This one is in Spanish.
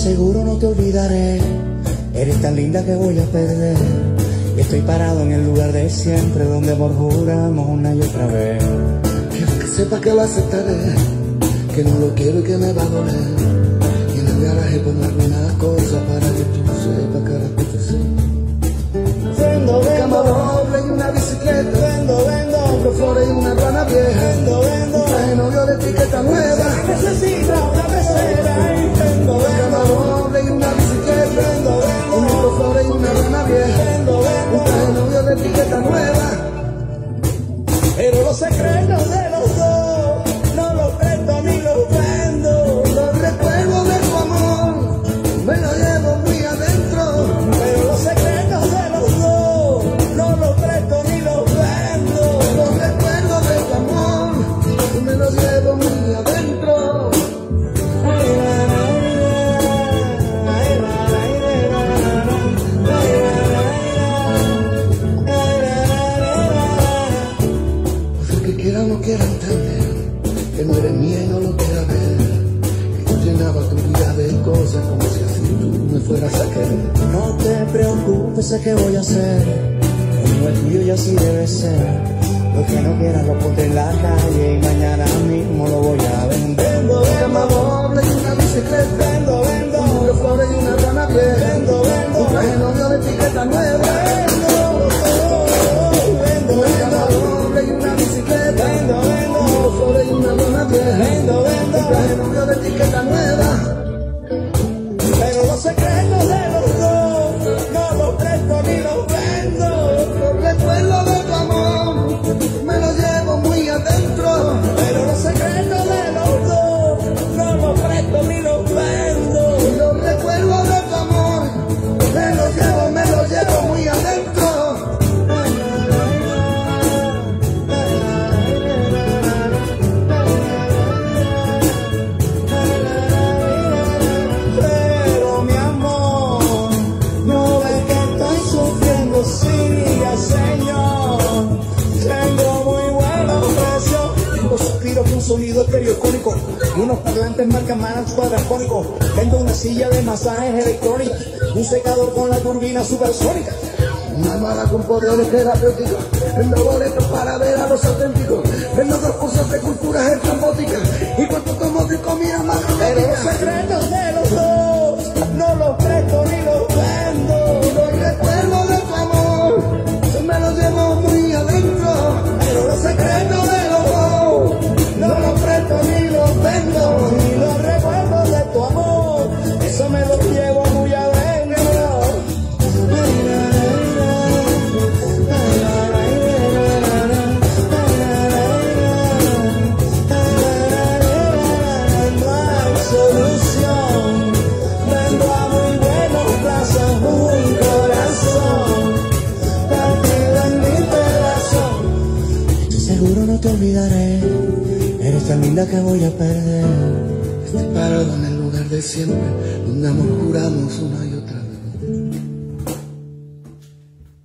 seguro no te olvidaré. Eres tan linda que voy a perder. Y estoy parado en el lugar de siempre donde amor juramos una y otra vez. Quiero que sepa que lo aceptaré, que no lo quiero y que me va a doler. Y en el garaje pongo algunas cosas para que tú sepas que respeto sí. Vendo, Cama vendo, doble y una bicicleta, vendo, vendo, flores y una Pero los secretos de los dos quiera entender que no eres mía y no lo quiera ver. Que tú llenabas tu vida de cosas como si así tú me fueras a querer. No te preocupes, sé qué voy a hacer. El mío y así debe ser. Lo que no quieras lo pondré en la calle y mañana mismo lo secretos de unos parlantes marca Manax cuadrafónicos. Tengo una silla de masajes electrónica, un secador con la turbina supersónica. Una mala con poderes terapéuticos. Vendo boletos para ver a los auténticos. Vendo dos cursos de cultura olvidaré, eres tan linda que voy a perder. Estoy parado en el lugar de siempre, donde amor juramos una y otra